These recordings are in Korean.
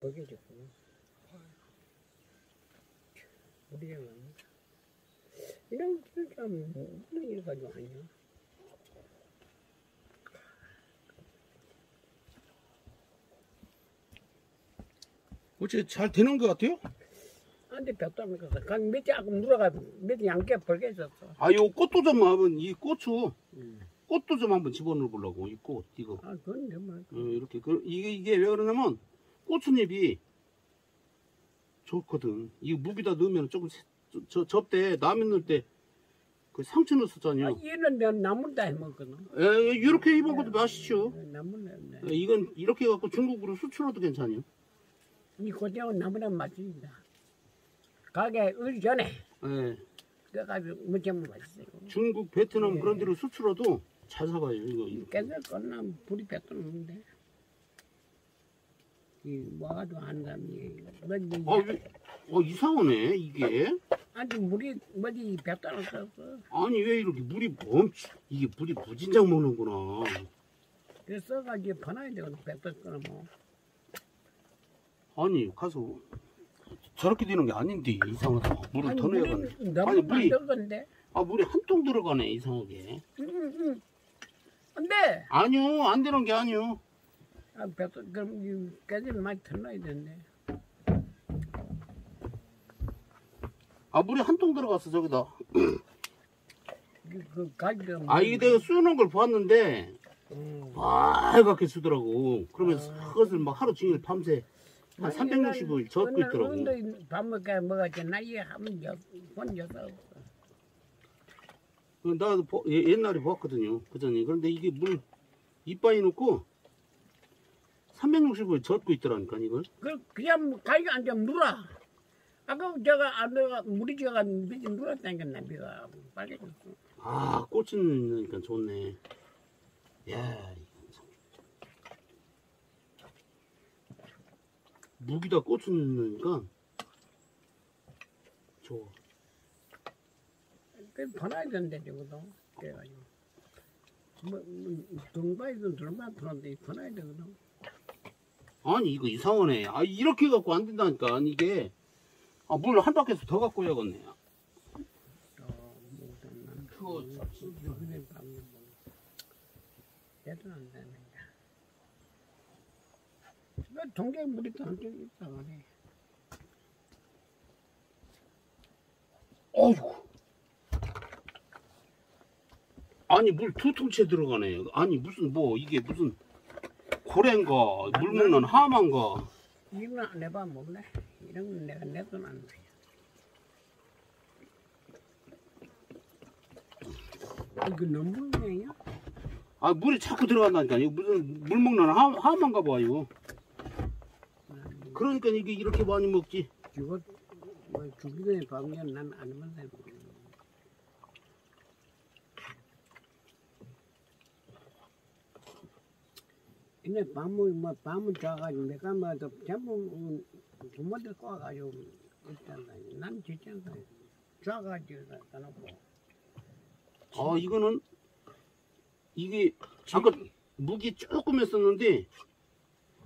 먹여줬고 우리 형은 이런 참 이런 일 가지고 아니야. 어째 잘 되는 것 같아요? 안돼 안 먹었어 간 밑에 아까 물어가 밑에 양께 벌게 있었어. 아, 요 꽃도 좀 한번 이 고추 음. 꽃도 좀 한번 집어넣어 보려고 이 꽃 이거. 아 그건 정말 어, 이렇게. 그, 이게 이게 왜 그러냐면 고추잎이 좋거든. 이거 무기다 넣으면 조금 새- 저, 저 접대 라면 넣을 때 그 상추 넣었었잖아요. 아 얘는 내가 나물 다 해먹거든 에, 이렇게 입은 것도 맛있죠. 나물 네 에, 이건 이렇게 갖고 중국으로 수출해도 괜찮아요. 이 고등어 나물은 맛있다 가게 을 전에 에, 그래가지고 무지하면 맛있어요 중국, 베트남 네. 그런 데로 수출해도 잘 사가요. 이거. 이거. 깨질 거나 불이 뱉어놓는데 이 한 사람이 뭐지 아, 왜, 어, 이상하네 이게. 아주 물이 뭐지 뱉어놨었어 아니 왜 이렇게 물이 멈추? 이게 물이 무진장 먹는구나. 그래서 가지고 번화야 되거든 뱉을 거나 뭐 아니 가서 저렇게 되는 게 아닌데 이상하다. 물을 아니 더 물이 내야겠네. 아니, 너무 물이- 만들건데 아 물이 한 통 들어가네 이상하게. 응응 안돼 아니요 안 되는 게 아니요. 아 뱉어 그럼 이 깨지면 많이 털어야 되는데 아 물이 한 통 들어갔어 저기다. 그, 그 가지고 아 이게 내가 쑤는 걸 봤는데 음. 빨갛게 쓰더라고. 그러면서 아. 그것을 막 하루 종일 밤새 한 아니, 360을 적고 오늘 있더라고. 오늘도 밥 먹게 먹었지 나이 하면 여- 본 여섯 없어. 그 나도 보- 예- 옛날에 봤거든요. 그전에 그런데 이게 물 이빠이 넣고 360을 젓고 있더라니까 이걸. 그 그냥 가지고 앉아 물어. 아까 제가 안 내가 물이 제가 밑에 물었다니까 나비가 빨개졌어. 아 꽃은 넣으니까 좋네. 야. 무기다 꽃은 넣으니까 좋아. 그 번화야 된대 저거도. 그래가지고 뭐 동바이도 들어만 들었는데 번화야 되거든. 아니 이거 이상하네. 아 이렇게 갖고 안 된다니까. 아니, 이게 아, 물 한 바퀴에서 더 갖고 해야겠네. 어, 뭐난 그거 얘도 안 동계 물이 또 한쪽 있다 그래. 어이구. 아니 물 두 통째 들어가네. 아니 무슨 뭐 이게 무슨 고래인가 물 먹는 하마인가. 이건 안 해봐 몰래. 이런 건 내가 내돈 안 돼. 이거 너무 물이에요? 아 물이 자꾸 들어간다니까. 이거 무슨 물 먹는 하, 하마인가 봐요. 그러니까 이게 이렇게 많이 먹지. 이거 뭐 죽기 전에 밥면 난안 먹는다. 근데 밤은 뭐 밤은 자가지고 내가 뭐또 전부 부모들 꼬아가지고 있잖아. 난 진짜 자가지고 갖다놓고 아 이거는 이게 아까 무기 조금 했었는데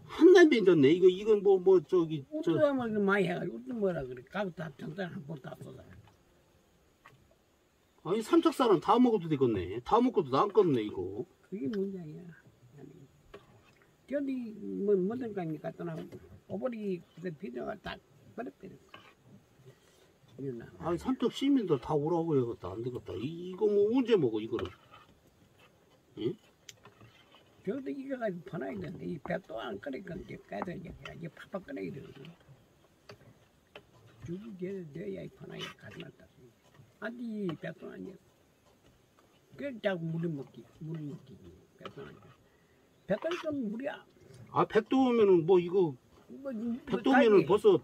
한 남배 졌네. 이거 이건 뭐 뭐 저기 저 우뚜하면 많이 해가지고 우뚜 뭐라 그래. 가고 다 정단 한번다 쏟아. 아니 삼척살은 다 먹어도 되겠네. 다 먹고도 남겠네 이거. 그게 문제야. 저기 뭐 간에 갖다 놔. 오버리 그 비료가 딱. 이나 아니 삼척 시민들 다 오라고 해야겠다. 안 되겠다. 이- 이거 뭐 언제 먹어 이거를? 저도 이거 가지고 퍼놔야 되는데 이 배도 안 끓일 건데 까야 이제 이제 팍팍 끓여야 되거든. 죽이 돼 돼야 이 퍼놔야 가져놨다. 아니 배도 아니야. 그 자꾸 물이 먹기 물이 먹기 배도 아니야. 배도 좀 물이야. 아 백도 오면은 뭐 이거 뭐, 백도 오면은 벌써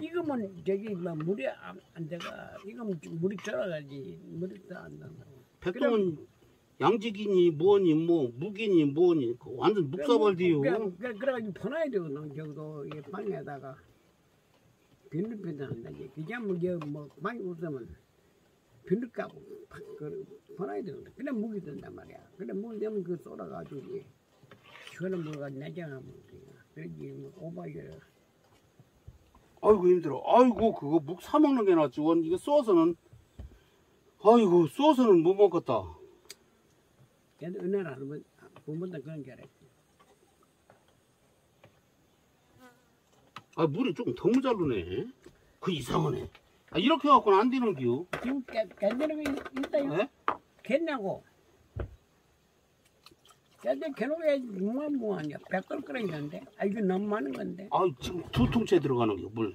이거면 저기 뭐 물이 안, 안 돼가 이거면 좀 물이 들어가지. 물이 더안 나고 백도면 양지기니 뭐니 뭐 무기니 뭐니 그 완전 묵사발디요. 그래, 그래가지고 퍼놔야 되거든 저도. 이 방에다가. 안 나지 그냥 뭐뭐 많이 웃으면 비누 까고 팍 그, 퍼놔야 되거든. 그래 무기 된단 말이야. 그래 무기 되면 그 쏟아가지고 시원한 물가 내장하면 그래 그러지 뭐 오바이를 아이고 힘들어. 아이고 그거 묵 사 먹는 게 낫지. 원 이거 쏘서는 아이고 쏘서는 못 먹겠다. 걔도 은혜라는 분, 부모도 그런 게 알았지. 아 물이 조금 더 모자르네. 그 이상하네. 아 이렇게 갖고는 안 되는 기요. 지금 깨, 깨지는 거 있- 있어요? 예? 겠냐고. 깨지 개놓게 무한무한이야. 백돌 끓여있는데. 아, 이거 너무 많은 건데. 아 지금 두 통째 들어가는 게 물.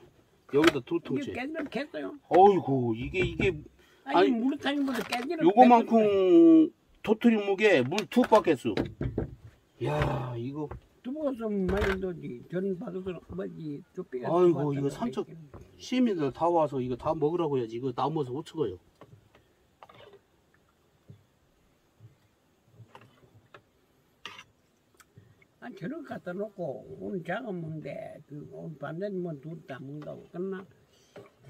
여기다 두 통째. 깨지는 겠어요. 어이구 이게 이게 아니, 아니, 무릇타기보다 깨지는 요거만큼 도토리 묵에 물 두 바켓수. 야 이거 두부가서 많이 도지 저는 받아서 뭐지 쭈삐가 아이고, 이거 삼척- 시민들 다 와서 이거 다 먹으라고 해야지. 이거 남아서 못 쳐가요. 거 갖다 놓고 오늘 작은 먹는데 그 오늘 밤낮 뭐둘다 먹는다고 끝나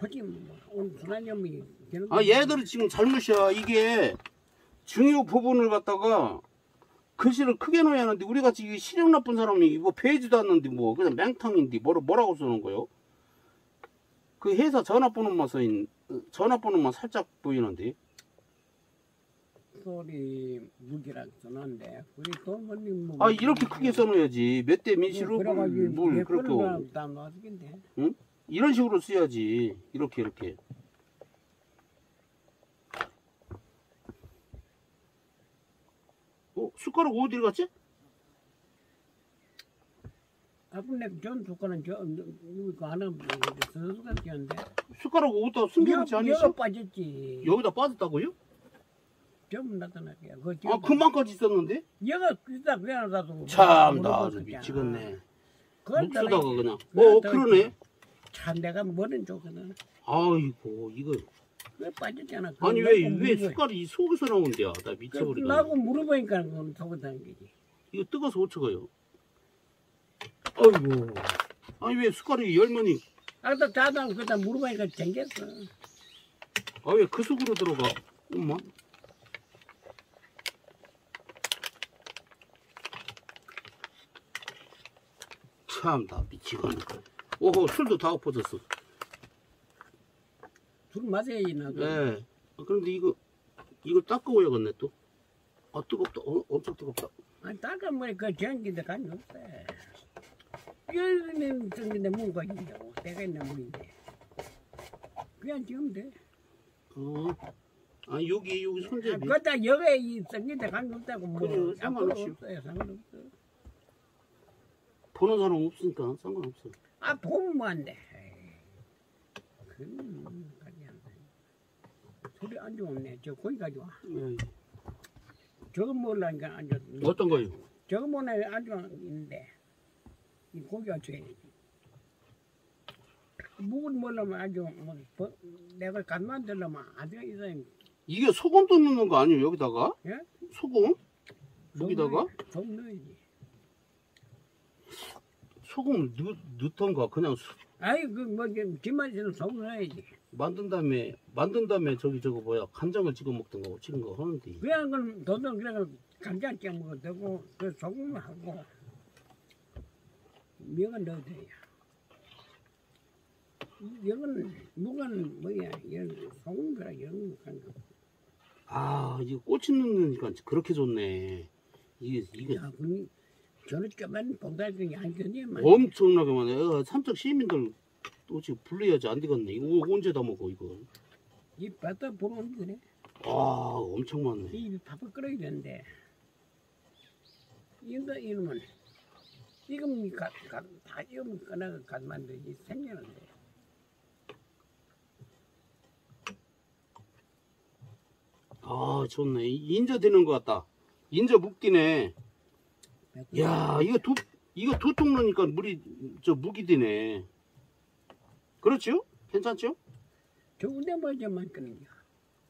혹시 뭐 오늘 순환염이 저런 아거 얘들은 지금 잘못이야. 이게 중요 부분을 갖다가 글씨를 크게 넣어야 하는데 우리 같이 이게 시력 나쁜 사람이 이거 배지도 않는데 뭐 그냥 맹탕인데 뭐라 뭐라고 쓰는 거요? 그 회사 전화번호만 써인 전화번호만 살짝 보이는데 소리 무기랑 써놨는데 우리 돈벌님 뭐아 이렇게 크게 써놔야지. 몇 대 민시로? 물 그렇게 다 놔두긴데 이런 식으로 써야지. 이렇게 이렇게. 어 숟가락 어디 갔지? 아픈데 전 조건은 저 이거 하나 선수가 뛰었는데. 숟가락 어디다 숨겨놓지 여가 아니시? 빠졌지. 여기다 빠졌다고요? 좀 나타나게. 그아 금방까지 있었는데? 여가 그다 그냥 가도 참나 아주 미치겠네. 묵 쓰다가 그냥. 어 그러네. 참 내가 머리는 좋거든. 아이고 이거. 왜 빠졌잖아. 아니 왜 왜 숟갈이 이 속에서 나온대야. 나 미쳐버리겠네. 나고 물어보니까 그건 속았다는 거지. 이거 뜨거워서 어쩌고요. 아이고. 아니 왜 숟갈이 열머니 아까 자다 그다 물어보니까 생겼어. 아 왜 그 속으로 들어가? 엄마 참나 미치겠네. 오호 술도 다 엎어졌어. 술 마셔야지 나도. 네. 아, 그런데 이거 이거 닦아오야겠네 또 아 뜨겁다. 어, 엄청 뜨겁다. 아니 닦아 뭐그 전기도 간이 없어 여기는 전기인데 뭔가 있냐고 내가 있는 물인데. 그냥 지금 돼. 어. 아 여기 여기 아, 손잡이. 그다. 여기에 이 전기인데 간이 없다고 뭐. 그래요, 상관없이. 없어요. 상관없어 보는 사람 없으니까 상관없어 아 보면 뭐한데 그건 가지 않다 소리 안 좋네 저 거기 가져와 예. 저거 먹으려니까 안 좋. 어떤 거요? 저거 먹으면 안 좋은데 이 고기가 줘야지. 묵을 먹으려면 아주 뭐 버- 내가 간 만 들려면 아주 이상 이게 소금도 넣는 거 아니에요 여기다가? 예? 소금? 여기다가? 좀 넣어야지. 소금을 넣, 넣던가 그냥 수- 아이 그뭐 김말이는 소금 넣어야지. 만든 다음에 만든 다음에 저기 저거 뭐야 간장을 찍어 먹던가 찍은 거 하는데 그냥 건 도둑 그냥 간장 찍어 먹어도 되고 그 소금을 하고 명은 넣어야 돼요. 이건 묵은 뭐야 이런 소금이라 이런 거아 이거 꼬치 넣으니까 그렇게 좋네 이게 이게 야, 그니 저는 조만 안 되니만. 엄청나게 많네 어, 삼척 시민들 또 지금 불러야지 안 되겠네. 이거 언제 다 먹어 이거? 이 바다 보는 거네. 아 엄청 많네. 이 밥을 끓여야 되는데. 이거 이러면 이건 다 이러면 꺼내가 가만 되지 생기는데 아 좋네. 인자 되는 것 같다. 인자 묵디네 야 이거 두 이거 두 통 넣으니까 물이 저 묵이 되네 그렇죠? 괜찮죠? 좋은데 뭐 좀만 끓이냐.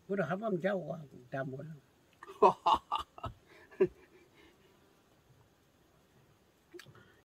그래 하밤 자고 가고 다 몰라.